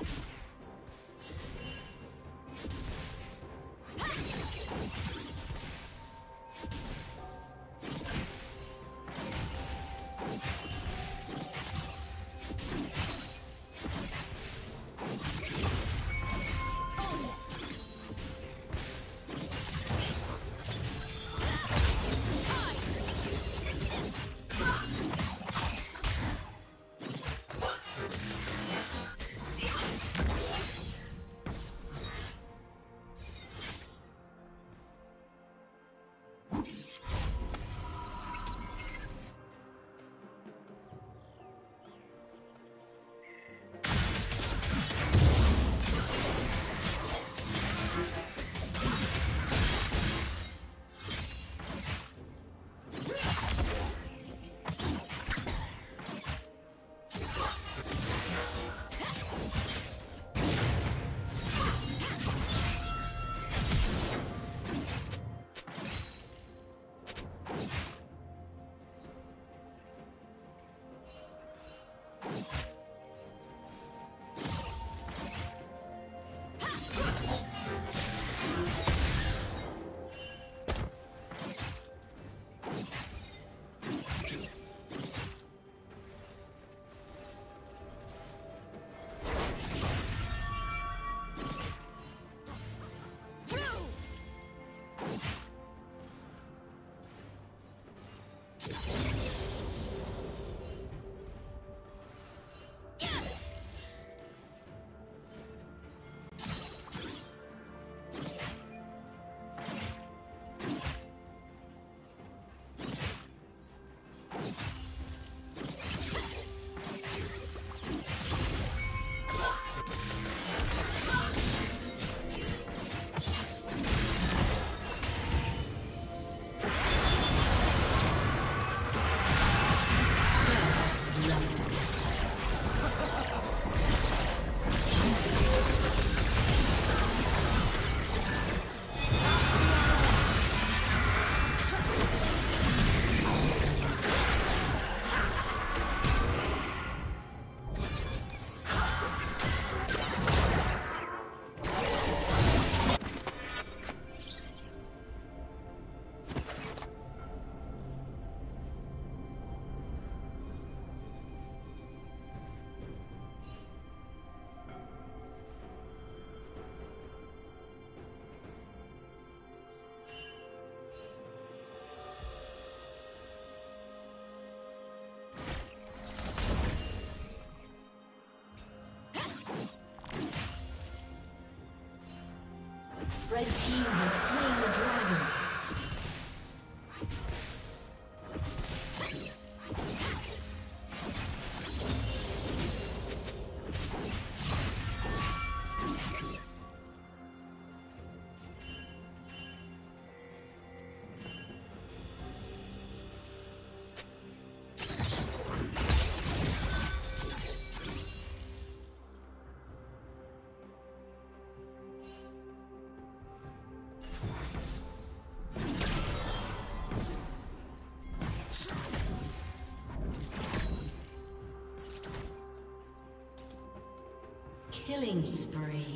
you Red team has Killing spree.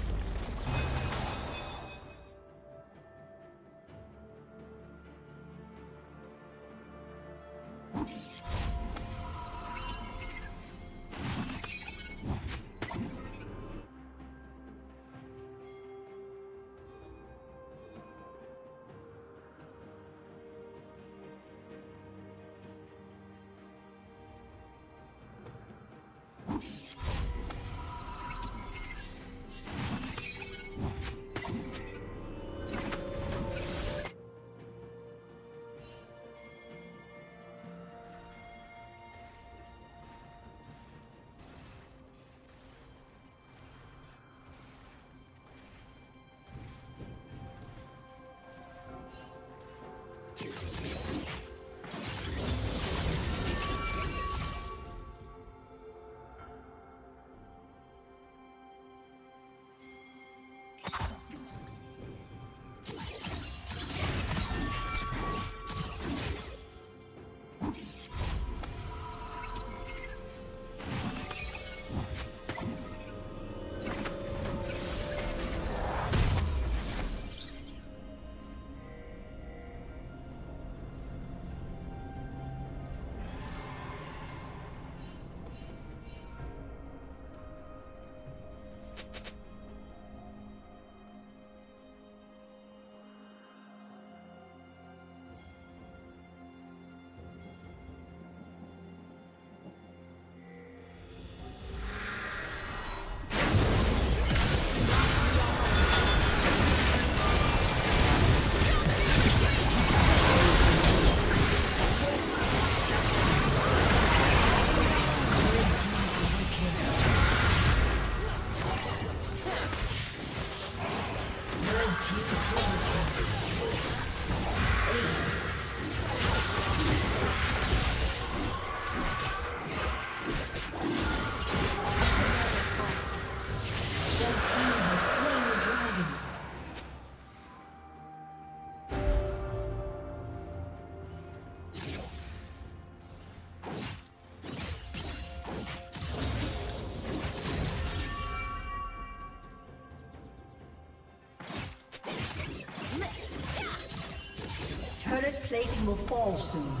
Plating